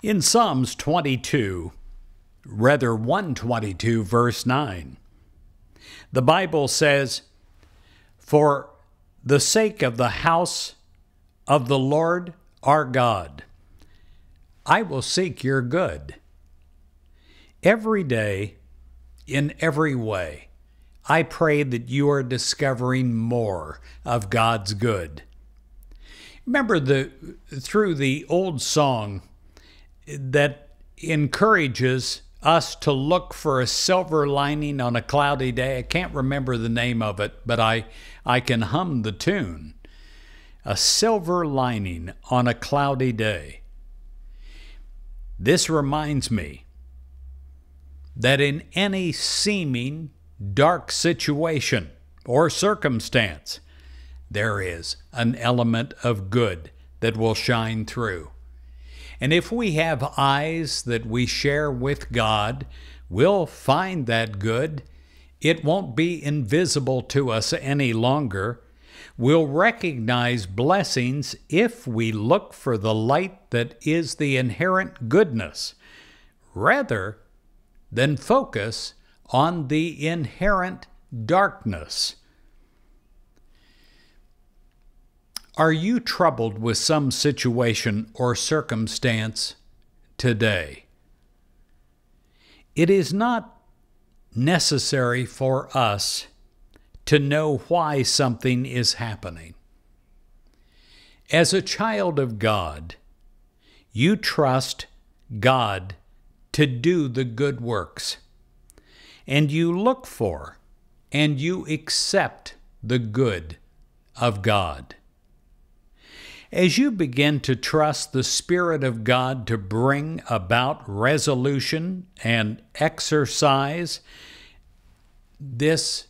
In Psalms 22, rather 122, verse 9, the Bible says, For the sake of the house of the Lord our God, I will seek your good. Every day, in every way, I pray that you are discovering more of God's good. Remember the through the old song that encourages us to look for a silver lining on a cloudy day. I can't remember the name of it, but I I can hum the tune. A silver lining on a cloudy day. This reminds me that in any seeming dark situation or circumstance, there is an element of good that will shine through. And if we have eyes that we share with God, we'll find that good. It won't be invisible to us any longer. We'll recognize blessings if we look for the light that is the inherent goodness, rather than focus on the inherent darkness. Are you troubled with some situation or circumstance today? It is not necessary for us to know why something is happening. As a child of God, you trust God to do the good works, and you look for and you accept the good of God. As you begin to trust the Spirit of God to bring about resolution and exercise this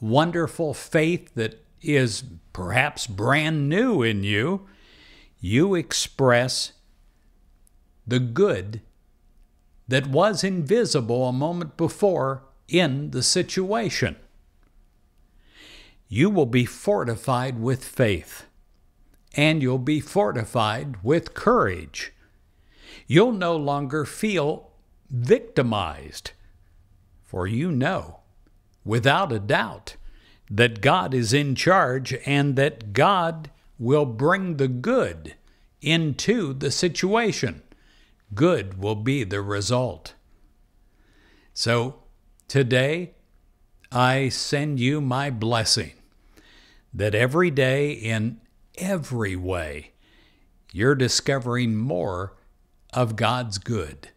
wonderful faith that is perhaps brand new in you, you express the good that was invisible a moment before in the situation. You will be fortified with faith and you'll be fortified with courage. You'll no longer feel victimized, for you know, without a doubt, that God is in charge and that God will bring the good into the situation. Good will be the result. So, today, I send you my blessing that every day in every way, you're discovering more of God's good.